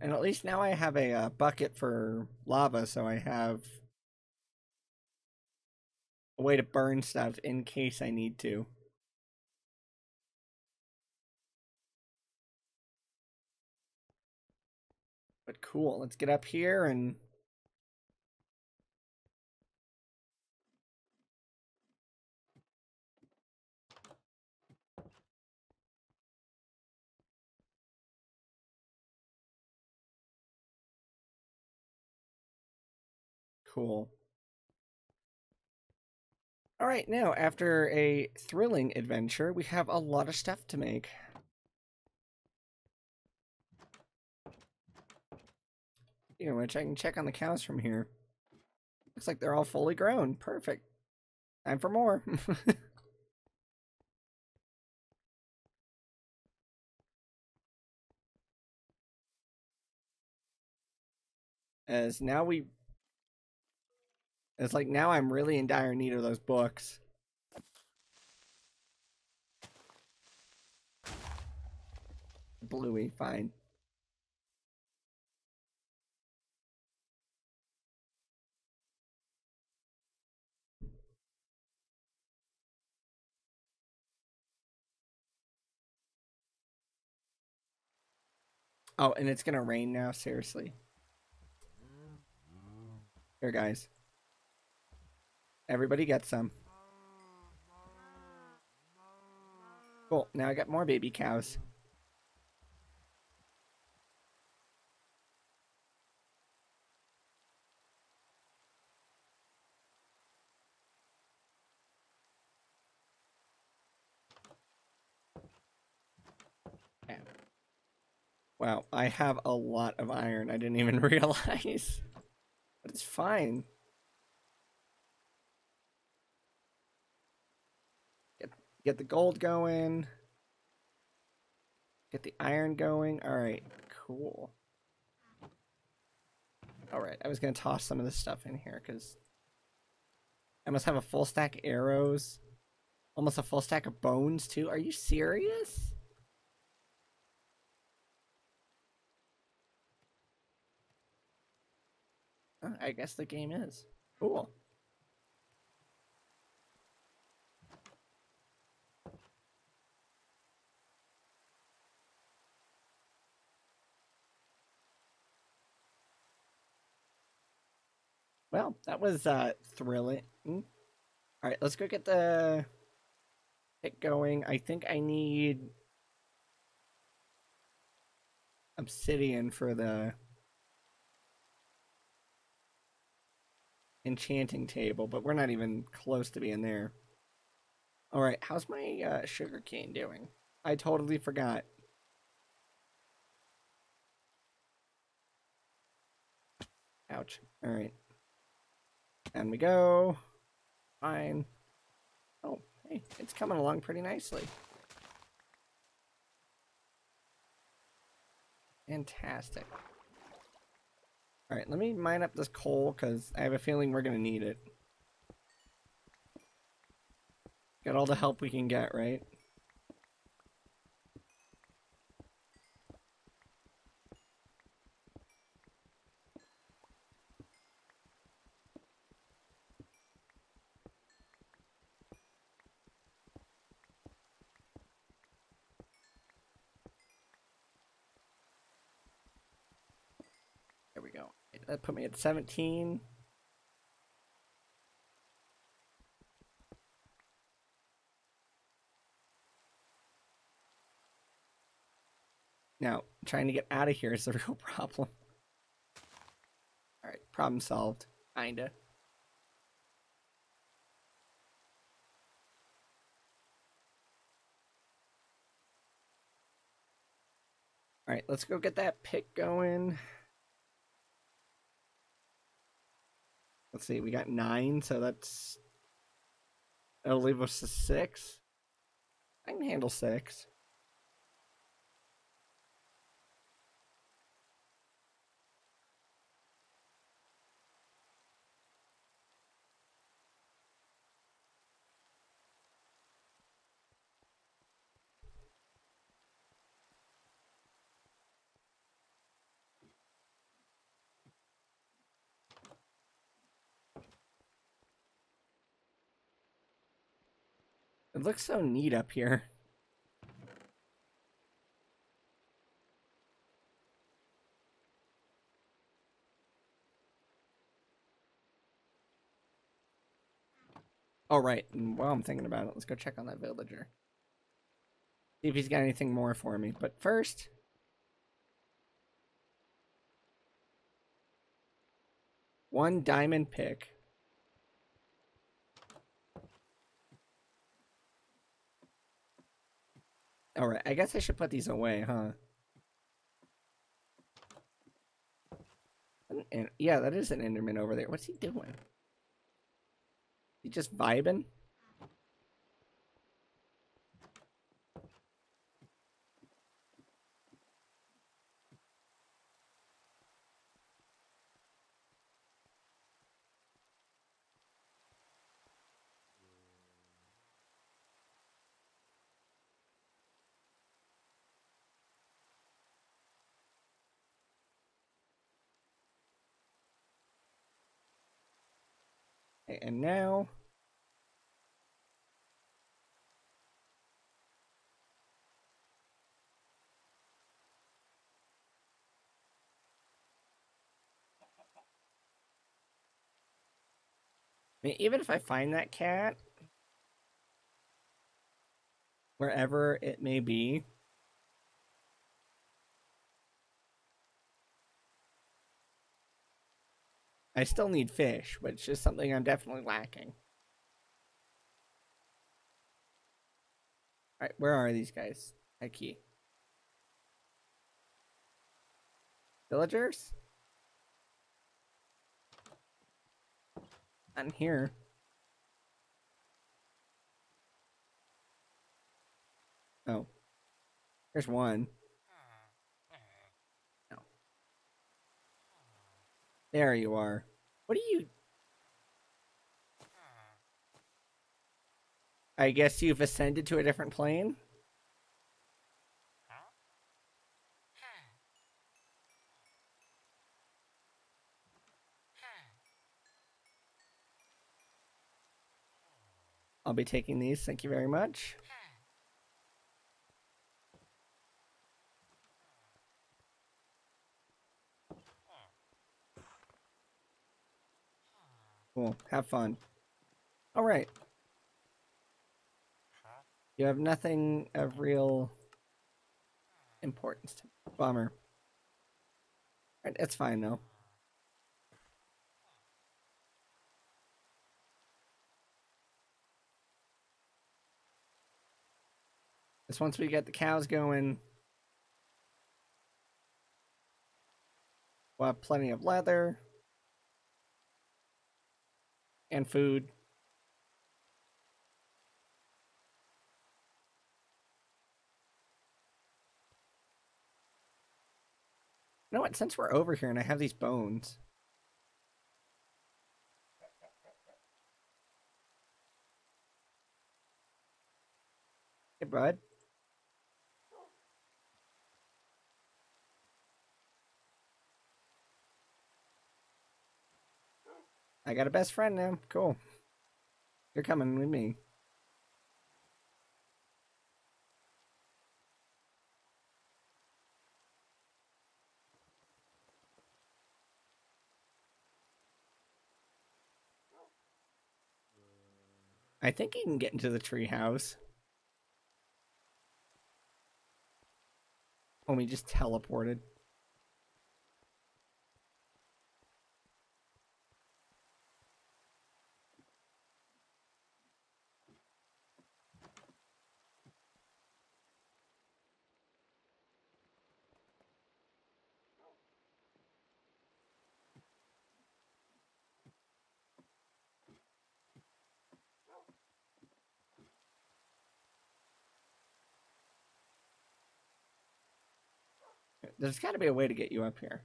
And at least now I have a uh, bucket for lava, so I have a way to burn stuff in case I need to. But cool, let's get up here and Cool. All right, now after a thrilling adventure, we have a lot of stuff to make. Speaking of which, I can check on the cows from here. Looks like they're all fully grown. Perfect. Time for more. As now we... It's like now I'm really in dire need of those books. Bluey, fine. Oh, and it's gonna rain now, seriously. Mm-hmm. Here, guys. Everybody get some. Cool, now I got more baby cows. Wow, I have a lot of iron. I didn't even realize. But it's fine. Get, the gold going. Get the iron going. Alright, cool. Alright, I was going to toss some of this stuff in here because I must have a full stack arrows. Almost a full stack of bones, too. Are you serious? Uh, I guess the game is. Cool. Well, that was uh thrilling. All right, let's go get the hit going. I think I need obsidian for the enchanting table, but we're not even close to being there. All right, how's my uh, sugar cane doing? I totally forgot. Ouch. All right. And we go. Fine. Oh, hey, it's coming along pretty nicely. Fantastic. Alright, let me mine up this coal, because I have a feeling we're going to need it. Get all the help we can get, right? That put me at 17. Now, trying to get out of here is the real problem. Alright, problem solved. Kinda. Alright, let's go get that pick going. Let's see, we got nine, so that's that'll leave us a six. I can handle six. It looks so neat up here. Oh, right. And while I'm thinking about it, let's go check on that villager. See if he's got anything more for me. But first... One diamond pick. Alright, I guess I should put these away, huh? And- yeah, that is an Enderman over there. What's he doing? He just vibing? And now... I mean, even if I find that cat, wherever it may be, I still need fish, which is something I'm definitely lacking. Alright, where are these guys? High key. Villagers? In here. Oh. There's one. There you are. What are you... I guess you've ascended to a different plane? I'll be taking these, thank you very much. Cool, have fun. Alright. You have nothing of real importance to me. Bummer. Alright, it's fine though. Just once we get the cows going, we'll have plenty of leather and food. You know what? Since we're over here and I have these bones. Hey, bud. I got a best friend now. Cool. You're coming with me. I think he can get into the treehouse. Oh, we just teleported. There's got to be a way to get you up here.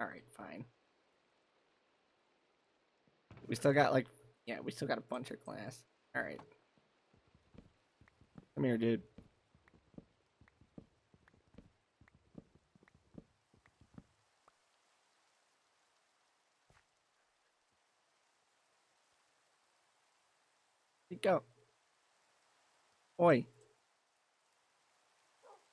All right, fine. We still got like, yeah, we still got a bunch of glass. All right. Come here, dude. You go? Oi.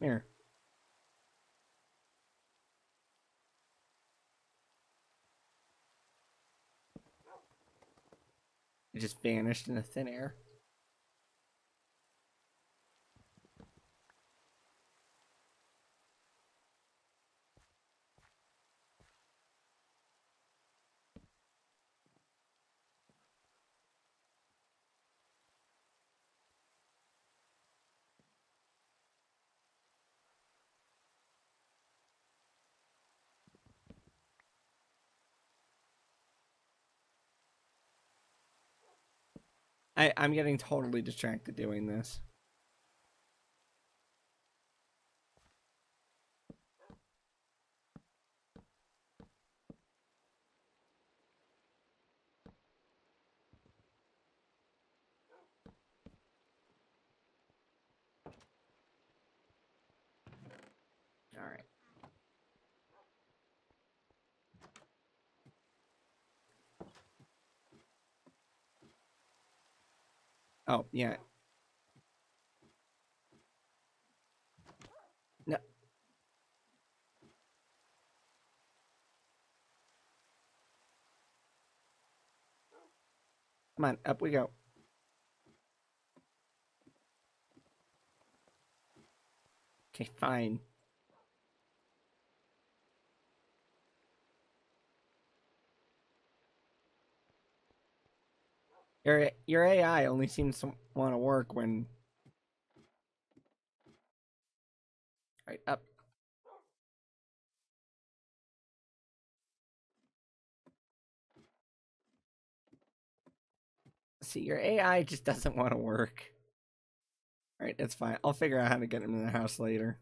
Here. It just vanished in the thin air. I, I'm getting totally distracted doing this. All right. Oh, yeah. No. Come on, up we go. Okay, fine. Your your AI only seems to want to work when. Right up. See, your AI just doesn't want to work. Alright, it's fine. I'll figure out how to get him in the house later.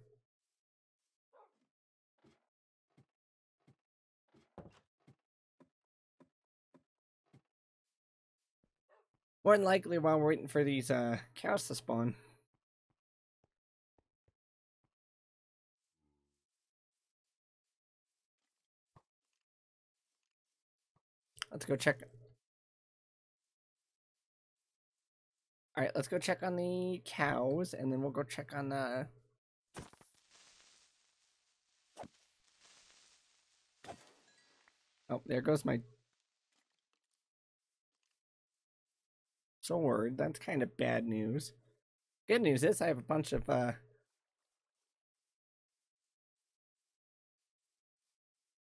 More than likely while we're waiting for these uh, cows to spawn. Let's go check. Alright, let's go check on the cows, and then we'll go check on the... Oh, there goes my sword. That's kind of bad news. Good news is I have a bunch of uh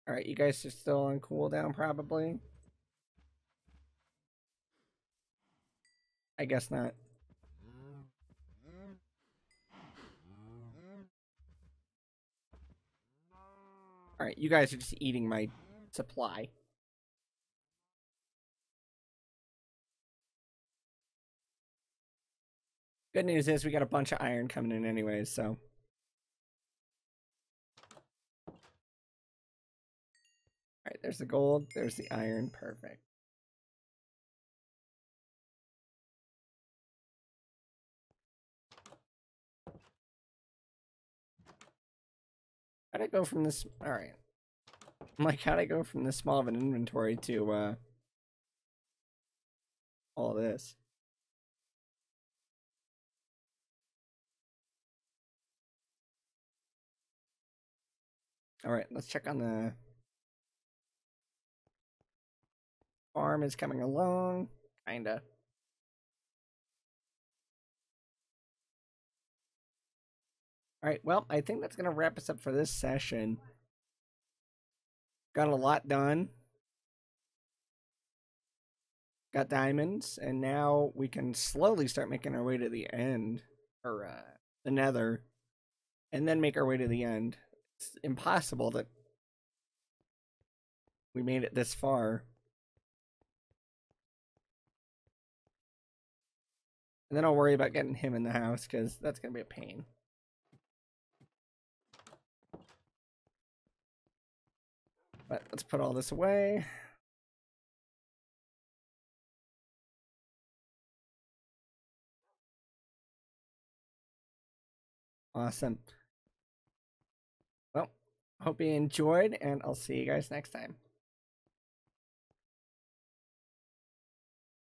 Alright, you guys are still on cooldown probably. I guess not. Alright, you guys are just eating my supply. Good news is we got a bunch of iron coming in anyways, so. Alright, there's the gold, there's the iron, perfect. How'd I go from this? Alright. I'm like, how'd I go from this small of an inventory to, uh, all this? All right, let's check on the farm is coming along, kinda. All right, well, I think that's gonna wrap us up for this session. Got a lot done. Got diamonds, and now we can slowly start making our way to the end, or uh, the nether, and then make our way to the end it's impossible that we made it this far. And then I'll worry about getting him in the house because that's going to be a pain. But let's put all this away. Awesome. Hope you enjoyed, and I'll see you guys next time.